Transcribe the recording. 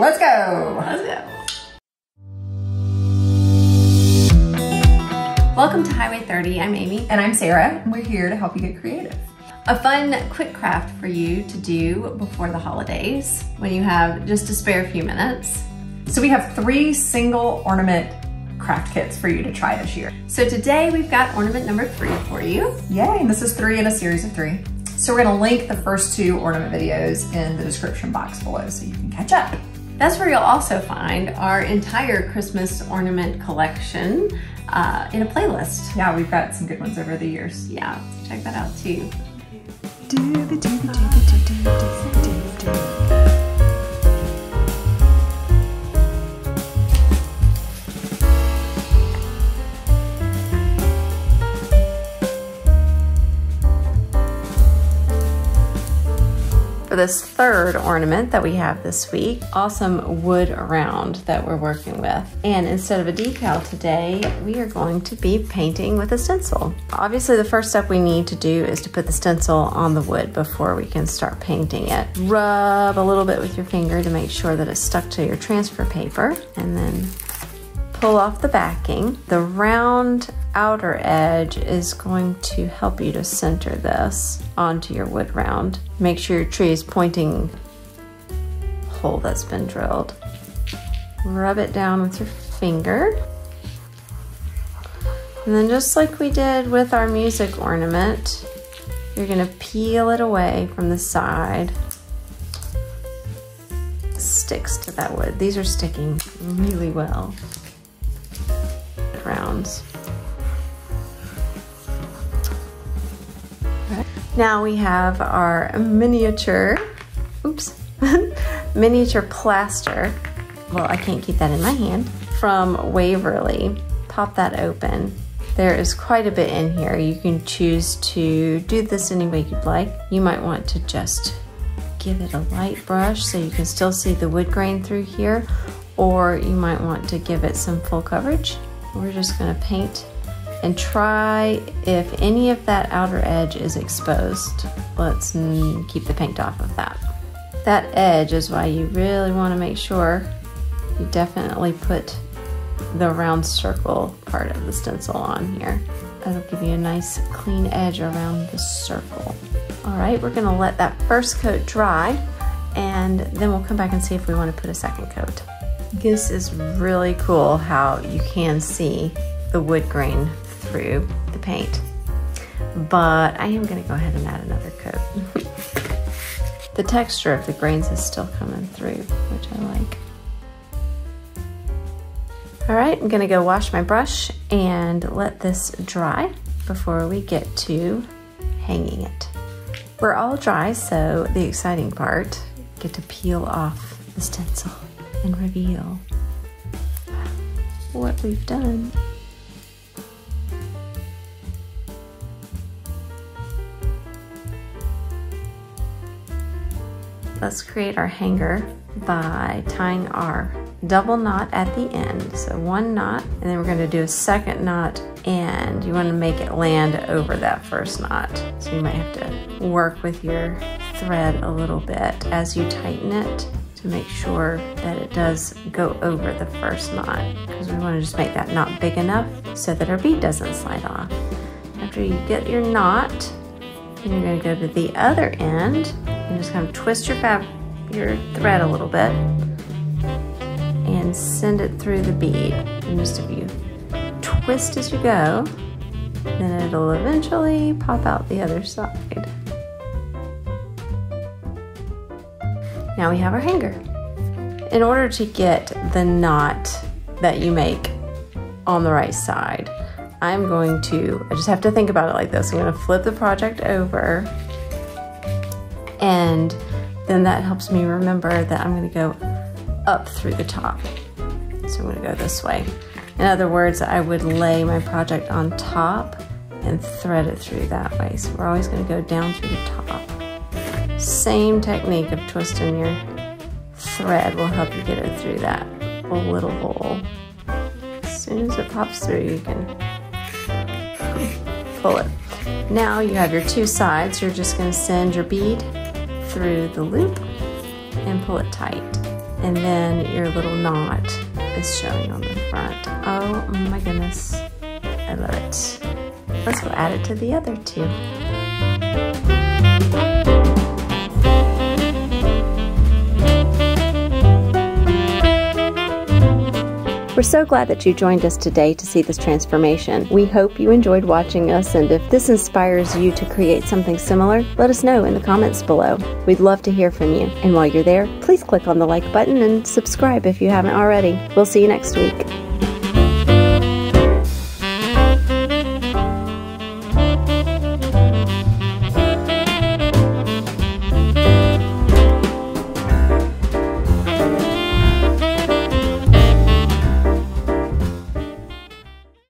let's go. Let's go. Welcome to Highway 30. I'm Amy. And I'm Sara, and we're here to help you get creative. A fun, quick craft for you to do before the holidays when you have just a spare few minutes. So we have three single ornament craft kits for you to try this year. So today we've got ornament number three for you. Yay, and this is three in a series of three. So we're gonna link the first two ornament videos in the description box below so you can catch up. That's where you'll also find our entire Christmas ornament collection uh, in a playlist. Yeah, we've got some good ones over the years. Yeah, check that out too. For this third ornament that we have this week, awesome wood round that we're working with. And instead of a decal today, we are going to be painting with a stencil. Obviously the first step we need to do is to put the stencil on the wood before we can start painting it. Rub a little bit with your finger to make sure that it's stuck to your transfer paper and then pull off the backing. The round outer edge is going to help you to center this onto your wood round. Make sure your tree is pointing hole that's been drilled. Rub it down with your finger. And then just like we did with our music ornament, you're gonna peel it away from the side. Sticks to that wood. These are sticking really well rounds. Now we have our miniature, oops, miniature plaster. Well, I can't keep that in my hand. From Waverly. Pop that open. There is quite a bit in here. You can choose to do this any way you'd like. You might want to just give it a light brush so you can still see the wood grain through here, or you might want to give it some full coverage. We're just gonna paint and try if any of that outer edge is exposed. Let's keep the paint off of that. That edge is why you really wanna make sure you definitely put the round circle part of the stencil on here. That'll give you a nice clean edge around the circle. All right, we're gonna let that first coat dry and then we'll come back and see if we wanna put a second coat. This is really cool how you can see the wood grain through the paint. But I am gonna go ahead and add another coat. the texture of the grains is still coming through, which I like. All right, I'm gonna go wash my brush and let this dry before we get to hanging it. We're all dry, so the exciting part, get to peel off the stencil and reveal what we've done. Let's create our hanger by tying our double knot at the end. So one knot, and then we're gonna do a second knot, and you wanna make it land over that first knot. So you might have to work with your thread a little bit as you tighten it to make sure that it does go over the first knot because we want to just make that knot big enough so that our bead doesn't slide off. After you get your knot, you're going to go to the other end and just kind of twist your fab your thread a little bit and send it through the bead. And just if you twist as you go, then it'll eventually pop out the other side. Now we have our hanger. In order to get the knot that you make on the right side, I'm going to, I just have to think about it like this. I'm gonna flip the project over and then that helps me remember that I'm gonna go up through the top. So I'm gonna go this way. In other words, I would lay my project on top and thread it through that way. So we're always gonna go down through the top. Same technique of twisting your thread will help you get it through that little hole. As soon as it pops through, you can pull it. Now you have your two sides. You're just gonna send your bead through the loop and pull it tight. and then your little knot is showing on the front. Oh my goodness, I love it. Let's go add it to the other two. We're so glad that you joined us today to see this transformation. We hope you enjoyed watching us, and if this inspires you to create something similar, let us know in the comments below. We'd love to hear from you. And while you're there, please click on the like button and subscribe if you haven't already. We'll see you next week.